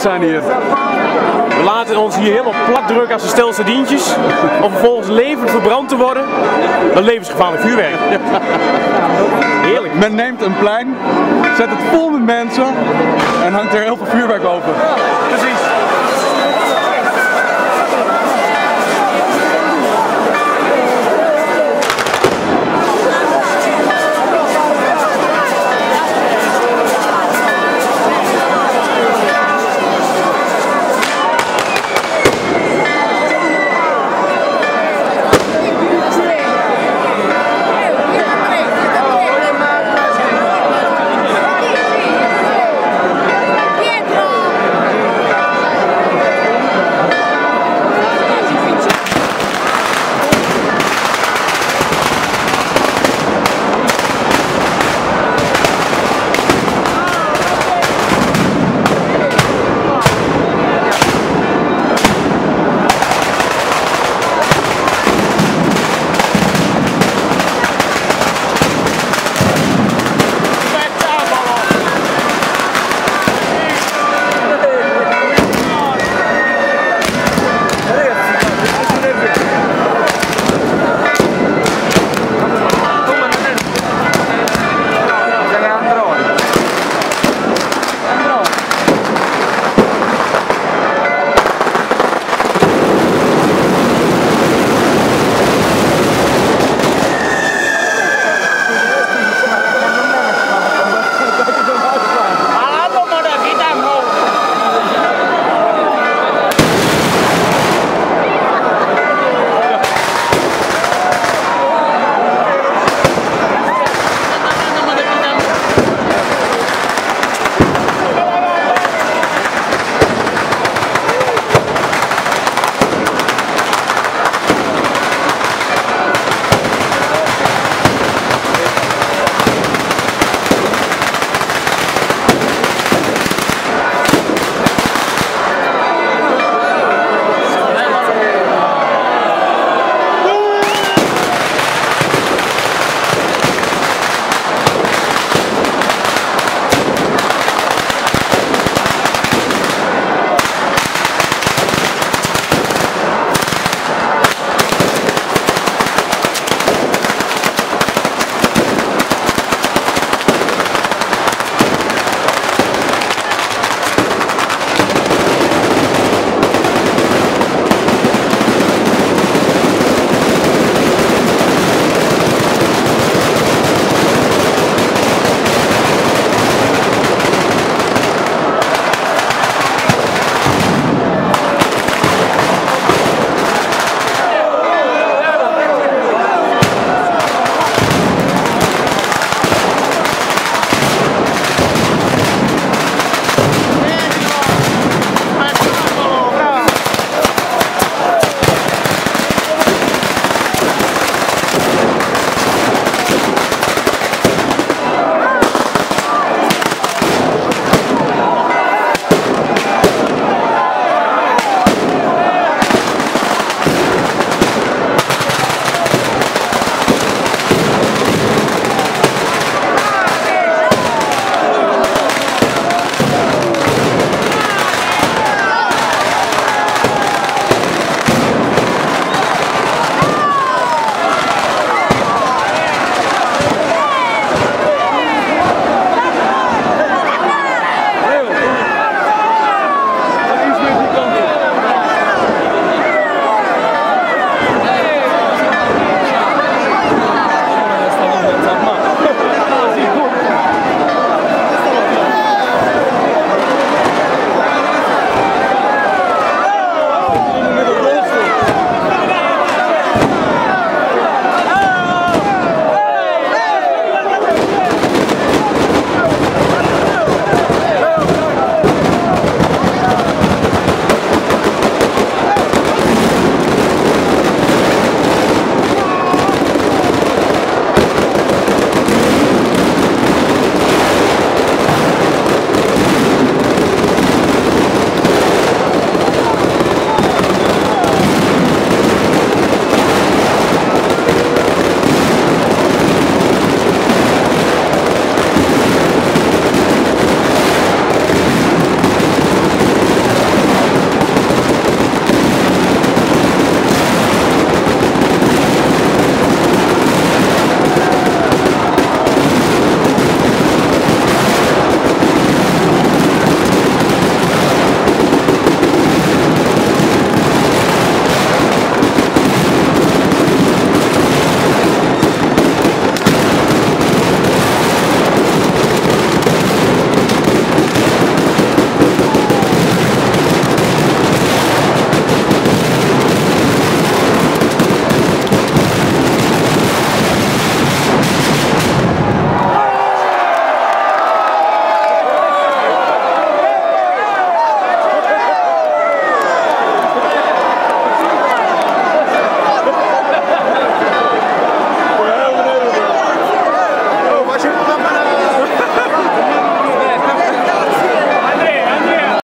zijn hier. We laten ons hier helemaal plat drukken als een stelste dientjes Om vervolgens levend verbrand te worden. Dat levensgevaarlijk vuurwerk. Heerlijk. Men neemt een plein, zet het vol met mensen en hangt er heel veel vuurwerk over. Precies.